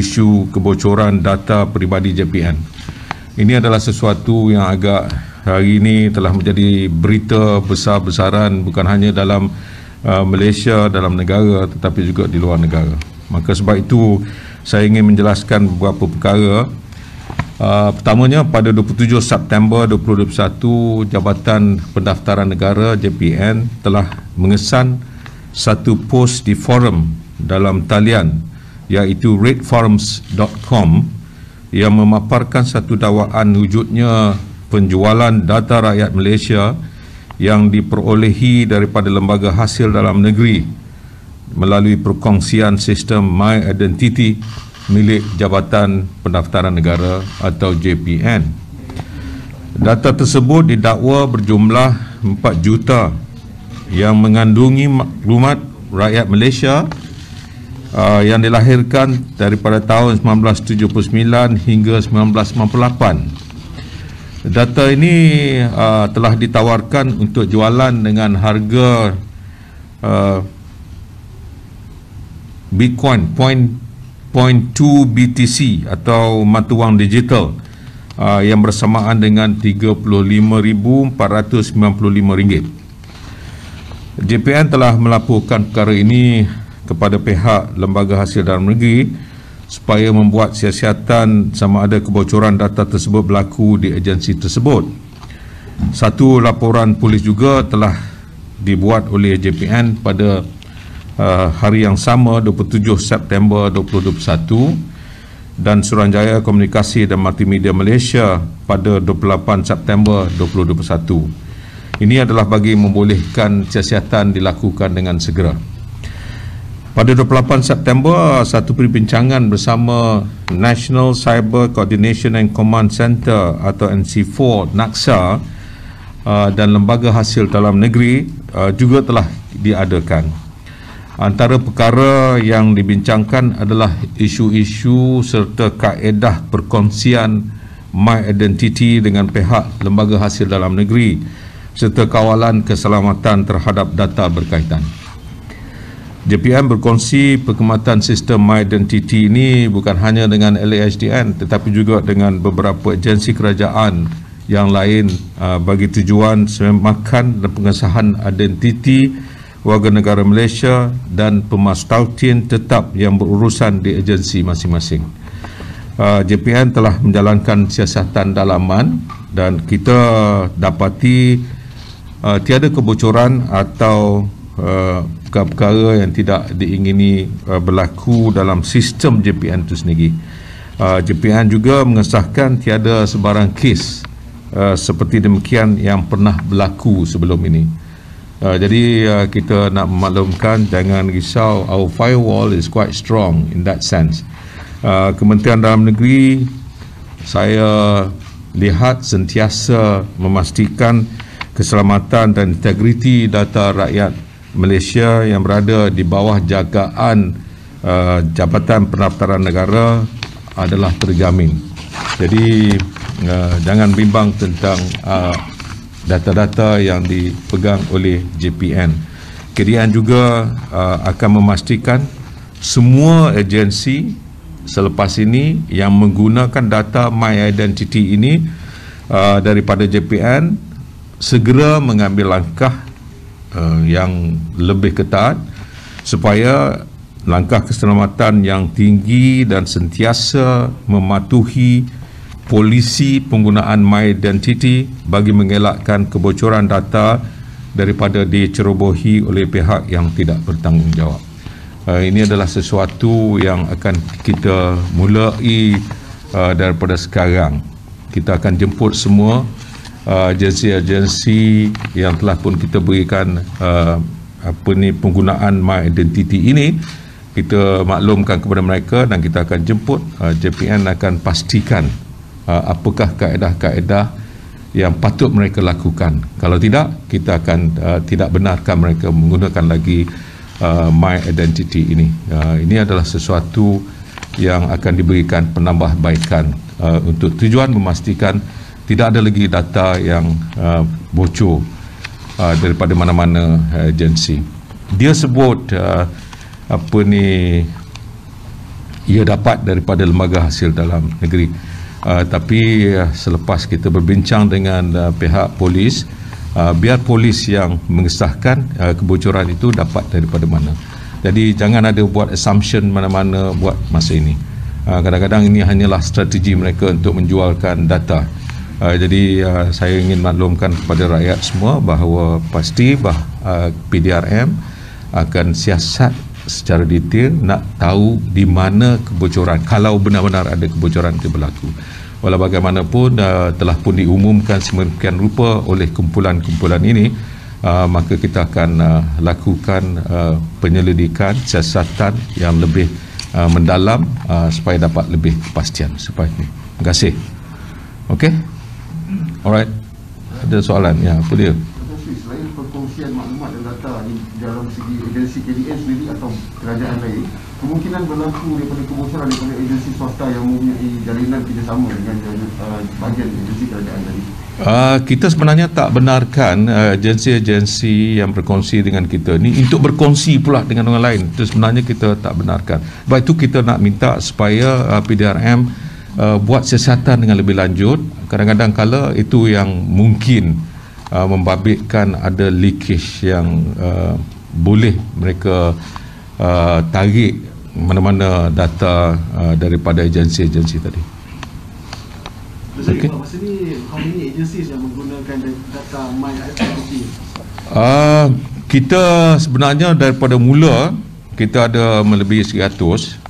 isu kebocoran data peribadi JPN. Ini adalah sesuatu yang agak hari ini telah menjadi berita besar-besaran bukan hanya dalam uh, Malaysia, dalam negara tetapi juga di luar negara. Maka sebab itu saya ingin menjelaskan beberapa perkara. Uh, pertamanya pada 27 September 2021 Jabatan Pendaftaran Negara JPN telah mengesan satu post di forum dalam talian iaitu rateforums.com yang memaparkan satu dakwaan wujudnya penjualan data rakyat Malaysia yang diperolehi daripada lembaga hasil dalam negeri melalui perkongsian sistem My Identity milik Jabatan Pendaftaran Negara atau JPN. Data tersebut didakwa berjumlah 4 juta yang mengandungi maklumat rakyat Malaysia uh, yang dilahirkan daripada tahun 1979 hingga 1998 Data ini uh, telah ditawarkan untuk jualan dengan harga uh, Bitcoin point point 2 BTC atau mata wang digital uh, yang bersamaan dengan 35,495 ringgit. JPN telah melaporkan perkara ini kepada pihak lembaga hasil dalam negeri supaya membuat siasatan sama ada kebocoran data tersebut berlaku di agensi tersebut. Satu laporan polis juga telah dibuat oleh JPN pada uh, hari yang sama 27 September 2021 dan Suruhanjaya Komunikasi dan Multimedia Malaysia pada 28 September 2021. Ini adalah bagi membolehkan siasatan dilakukan dengan segera. Pada 28 September, satu perbincangan bersama National Cyber Coordination and Command Center atau NC4 NACSA uh, dan Lembaga Hasil Dalam Negeri uh, juga telah diadakan. Antara perkara yang dibincangkan adalah isu-isu serta kaedah perkongsian My Identity dengan pihak Lembaga Hasil Dalam Negeri serta kawalan keselamatan terhadap data berkaitan. JPM berkongsi perkhidmatan sistem My Identity ini bukan hanya dengan LAHDN tetapi juga dengan beberapa agensi kerajaan yang lain uh, bagi tujuan semakan dan pengesahan identiti warga negara Malaysia dan pemastautian tetap yang berurusan di agensi masing-masing. Uh, JPN telah menjalankan siasatan dalaman dan kita dapati uh, tiada kebocoran atau uh, perkara-perkara yang tidak diingini uh, berlaku dalam sistem JPN itu sendiri. Uh, JPN juga mengesahkan tiada sebarang kes uh, seperti demikian yang pernah berlaku sebelum ini. Uh, jadi uh, kita nak memaklumkan jangan risau our firewall is quite strong in that sense. Uh, Kementerian Dalam Negeri saya lihat sentiasa memastikan keselamatan dan integriti data rakyat Malaysia yang berada di bawah jagaan uh, Jabatan Pendaftaran Negara adalah terjamin. Jadi uh, jangan bimbang tentang uh, data-data yang dipegang oleh JPN. KDN juga uh, akan memastikan semua agensi selepas ini yang menggunakan data My Identity ini uh, daripada JPN segera mengambil langkah uh, yang lebih ketat supaya langkah keselamatan yang tinggi dan sentiasa mematuhi polisi penggunaan My Identity bagi mengelakkan kebocoran data daripada dicerobohi oleh pihak yang tidak bertanggungjawab. Uh, ini adalah sesuatu yang akan kita mulai uh, daripada sekarang. Kita akan jemput semua uh, agensi-agensi yang telah pun kita berikan uh, apa ni penggunaan my identity ini kita maklumkan kepada mereka dan kita akan jemput uh, JPN akan pastikan uh, apakah kaedah-kaedah yang patut mereka lakukan. Kalau tidak kita akan uh, tidak benarkan mereka menggunakan lagi uh, my identity ini. Uh, ini adalah sesuatu yang akan diberikan penambahbaikan uh, untuk tujuan memastikan tidak ada lagi data yang uh, bocor uh, daripada mana-mana agensi. Dia sebut uh, apa ni ia dapat daripada lembaga hasil dalam negeri. Uh, tapi uh, selepas kita berbincang dengan uh, pihak polis, uh, biar polis yang mengesahkan uh, kebocoran itu dapat daripada mana. Jadi jangan ada buat assumption mana-mana buat masa ini. Uh, kadang-kadang ini hanyalah strategi mereka untuk menjualkan data. Uh, jadi uh, saya ingin maklumkan kepada rakyat semua bahawa pasti bah uh, PDRM akan siasat secara detail nak tahu di mana kebocoran kalau benar-benar ada kebocoran itu berlaku. Walau bagaimanapun uh, telah pun diumumkan sememikian rupa oleh kumpulan-kumpulan ini uh, maka kita akan uh, lakukan uh, penyelidikan siasatan yang lebih uh, mendalam uh, supaya dapat lebih kepastian. Supaya ini terima kasih. Okey alright ada soalan ya apa dia selain perkongsian maklumat dan data di dalam segi agensi KDN sendiri atau kerajaan lain kemungkinan berlaku daripada kebocoran daripada agensi swasta yang mempunyai jalinan kerjasama dengan uh, bahagian agensi kerajaan tadi Uh, kita sebenarnya tak benarkan uh, agensi-agensi yang berkongsi dengan kita ni untuk berkongsi pula dengan orang lain. Itu sebenarnya kita tak benarkan. Sebab itu kita nak minta supaya uh, PDRM uh, buat siasatan dengan lebih lanjut. Kadang-kadang kala itu yang mungkin uh, membabitkan ada leakage yang uh, boleh mereka uh, tarik mana-mana data uh, daripada agensi-agensi tadi. Okey. Masa ni how many agencies yang menggunakan data My Identity? Uh, kita sebenarnya daripada mula kita ada melebihi 100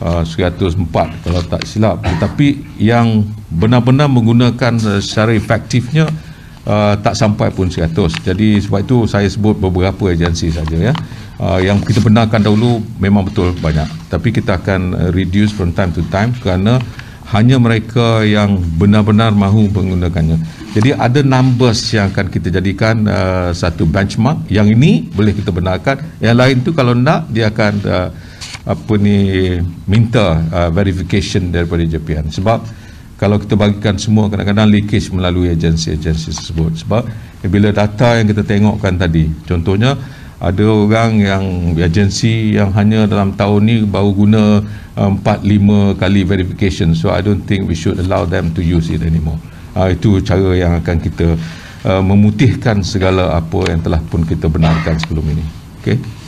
uh, 104 kalau tak silap. Tetapi yang benar-benar menggunakan secara efektifnya uh, tak sampai pun 100 jadi sebab itu saya sebut beberapa agensi saja ya. Uh, yang kita benarkan dahulu memang betul banyak. Tapi kita akan uh, reduce from time to time kerana hanya mereka yang benar-benar mahu menggunakannya. Jadi ada numbers yang akan kita jadikan uh, satu benchmark. Yang ini boleh kita benarkan. Yang lain tu kalau nak dia akan uh, apa ni minta uh, verification daripada JPN sebab kalau kita bagikan semua kadang-kadang leakage melalui agensi-agensi tersebut. Sebab bila data yang kita tengokkan tadi contohnya ada orang yang agensi yang hanya dalam tahun ni baru guna um, 4-5 kali verification. So I don't think we should allow them to use it anymore. Uh, itu cara yang akan kita uh, memutihkan segala apa yang telah pun kita benarkan sebelum ini. Okay